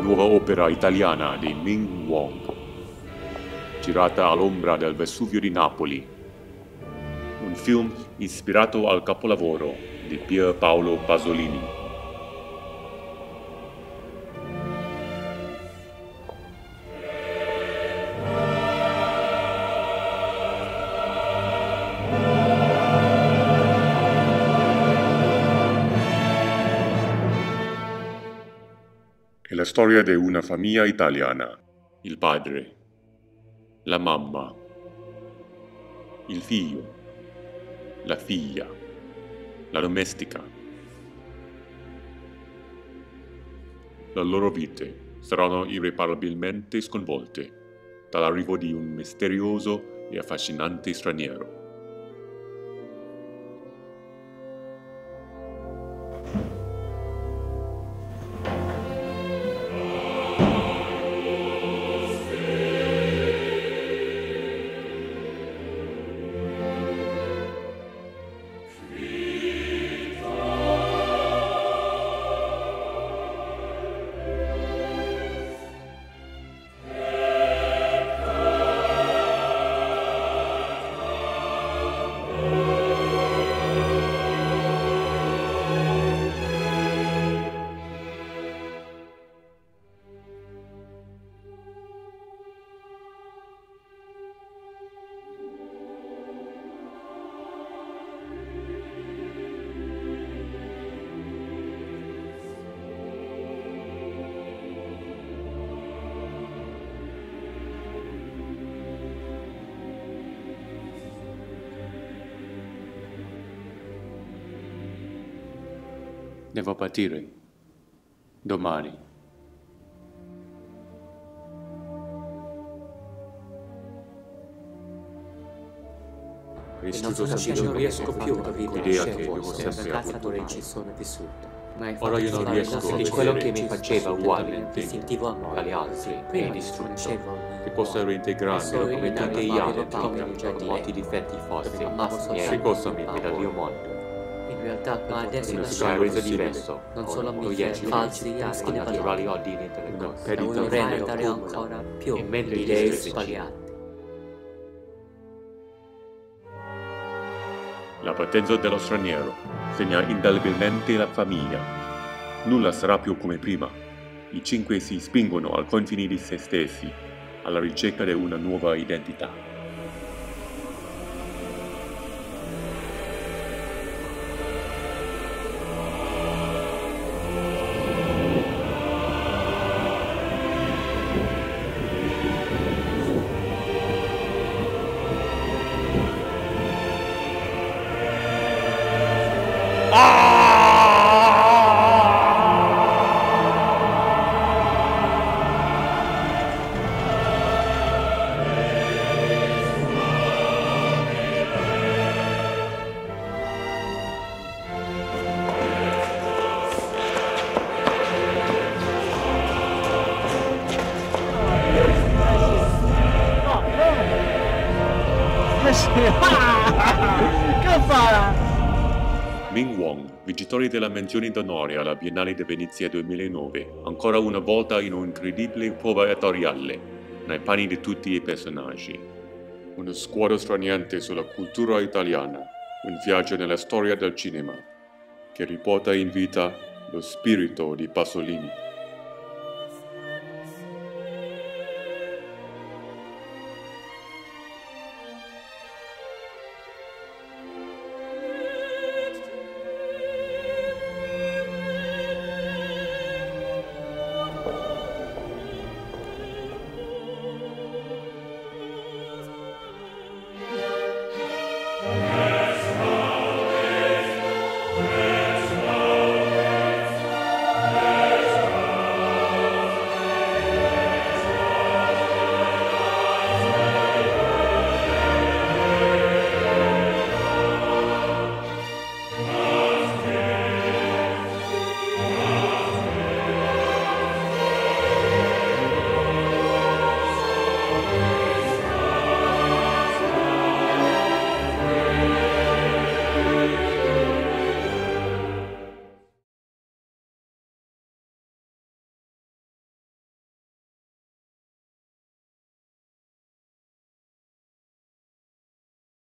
nuova opera italiana di Ming Wong, girata all'ombra del Vesuvio di Napoli. Un film ispirato al capolavoro di Pier Paolo Pasolini. È la storia di una famiglia italiana. Il padre, la mamma, il figlio, la figlia, la domestica. Le loro vite saranno irreparabilmente sconvolte dall'arrivo di un misterioso e affascinante straniero. Devo partire. Domani. E non so se non riesco più a vivere L'idea che che devo fosse sempre vissuto. Ora io non riesco a di quello che vedere mi faceva ugualmente mi sentivo agli altri e distrutto. distrutto Che possa reintegrarmi Solo come tutti gli altri con molti difetti forti. Che cosa mi il dal mio mondo? In realtà ma adesso squadra scelgo resa diverso. non solo amici falsi e naturali ordini delle cose. Da un regno dare accumulo. ancora più gli idee sbagliate La partenza dello straniero segna indelebilmente la famiglia. Nulla sarà più come prima. I cinque si spingono al confine di se stessi, alla ricerca di una nuova identità. Che farà? Ming Wong, vincitore della menzione d'onore alla Biennale di Venezia 2009, ancora una volta in un'incredibile prova attoriale, nei panni di tutti i personaggi. Una squadra straniante sulla cultura italiana, un viaggio nella storia del cinema, che riporta in vita lo spirito di Pasolini.